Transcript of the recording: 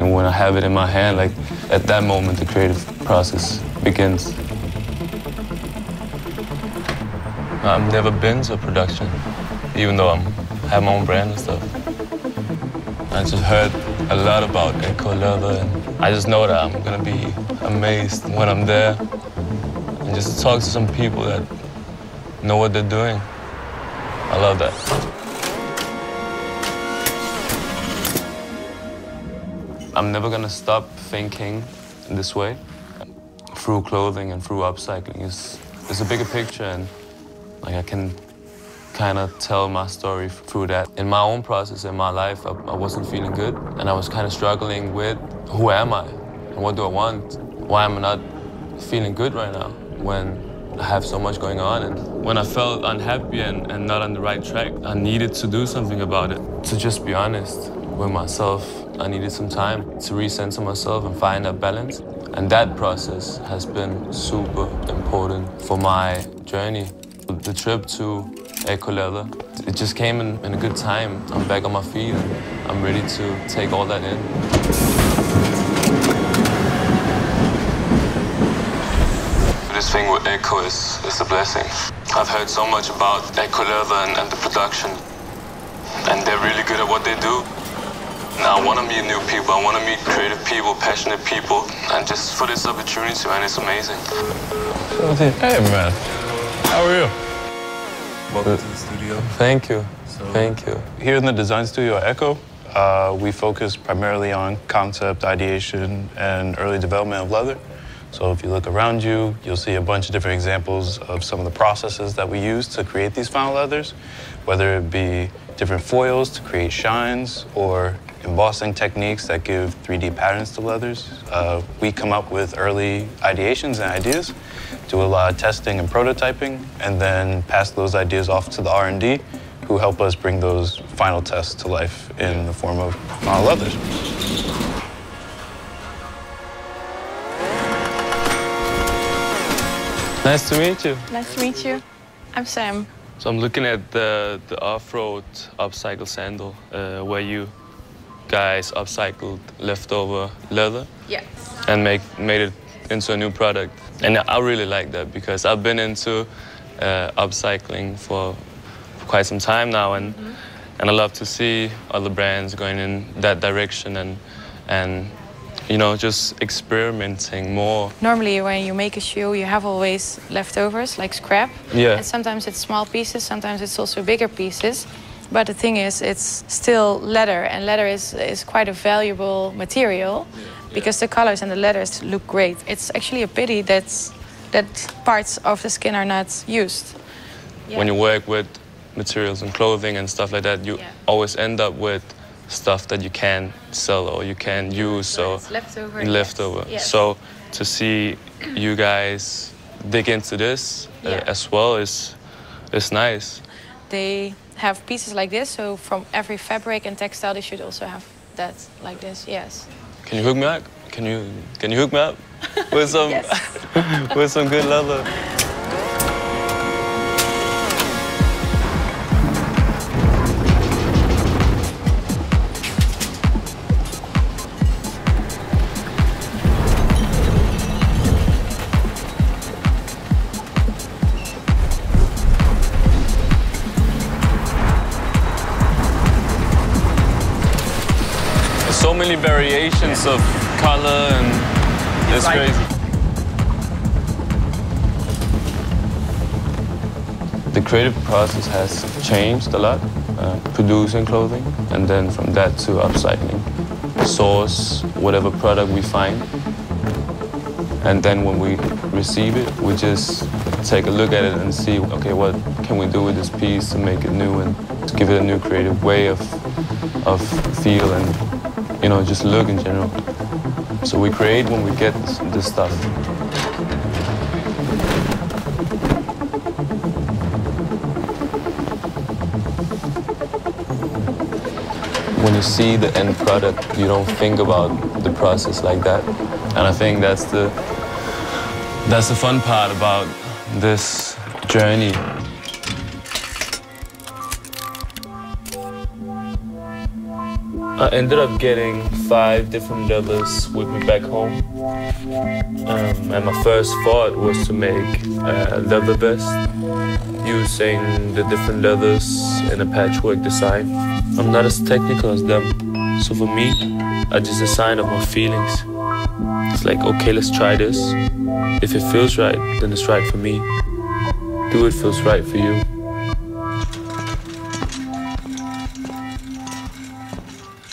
Know, when I have it in my hand, like at that moment, the creative process begins. I've never been to a production, even though I'm have my own brand and stuff. I just heard a lot about ECCO Leather, and I just know that I'm gonna be amazed when I'm there, and just talk to some people that know what they're doing. I love that. I'm never gonna stop thinking in this way. Through clothing and through upcycling is it's a bigger picture and like I can kind of tell my story through that. In my own process in my life, I, I wasn't feeling good and I was kind of struggling with who am I and what do I want? Why am I not feeling good right now when I have so much going on? And when I felt unhappy and, and not on the right track, I needed to do something about it. To just be honest with myself, I needed some time to recenter myself and find that balance. And that process has been super important for my journey. The trip to ECCO Leather, it just came in, in a good time. I'm back on my feet and I'm ready to take all that in. This thing with ECCO is, is a blessing. I've heard so much about ECCO Leather and, and the production, and they're really good at what they do. Now I want to meet new people. I want to meet creative people, passionate people, and just for this opportunity, man, it's amazing. Hey, man. How are you? Welcome to the studio. Thank you. Thank you. Here in the design studio at ECCO, uh, we focus primarily on concept, ideation, and early development of leather. So if you look around you, you'll see a bunch of different examples of some of the processes that we use to create these final leathers, whether it be different foils to create shines or embossing techniques that give 3D patterns to leathers. Uh, we come up with early ideations and ideas, do a lot of testing and prototyping, and then pass those ideas off to the R&D, who help us bring those final tests to life in the form of final leathers. Nice to meet you. Nice to meet you. I'm Sam. So I'm looking at the, the off-road upcycle sandal, uh, where you guys upcycled leftover leather Yes. and make, made it into a new product. And I really like that because I've been into uh, upcycling for, quite some time now, and and I love to see other brands going in that direction and and you know just experimenting more. Normally, when you make a shoe, you have always leftovers, like scrap. Yeah. And sometimes it's small pieces, sometimes it's also bigger pieces. But the thing is, it's still leather, and leather is, is quite a valuable material because the colors and the leathers look great. It's actually a pity that, that parts of the skin are not used. When you work with materials and clothing and stuff like that, you Yeah. always end up with stuff that you can sell or you can use. So it's leftover, leftover. yes, yes. So to see you guys dig into this uh, as well is is nice. They have pieces like this, so from every fabric and textile, they should also have that like this, yes. Can you hook me up? Can you can you hook me up with some with some good leather? So many variations of color and it's like- crazy. The creative process has changed a lot, uh, producing clothing, and then from that to upcycling. Source whatever product we find, and then when we receive it, we just take a look at it and see, okay, what can we do with this piece to make it new and to give it a new creative way of, of feel and, you know, just look in general. So we create when we get this, stuff. When you see the end product, you don't think about the process like that. And I think that's the that's the fun part about this journey. I ended up getting five different leathers with me back home. Um, and my first thought was to make a leather vest using the different leathers in a patchwork design. I'm not as technical as them, so for me, I just design of my feelings. It's like, okay, let's try this. If it feels right, then it's right for me. Do it feels right for you.